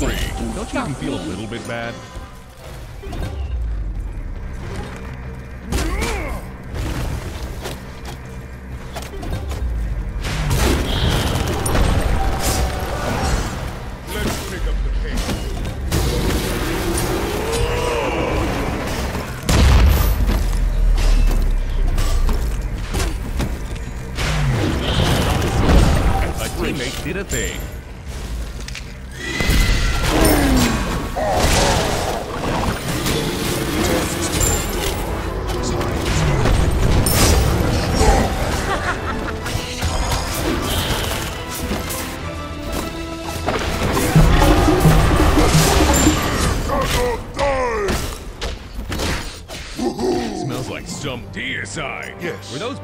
Don't you even feel a little bit bad? Let's pick up the pace. A teammate did a thing. Sounds like some DSI. Yes. Were those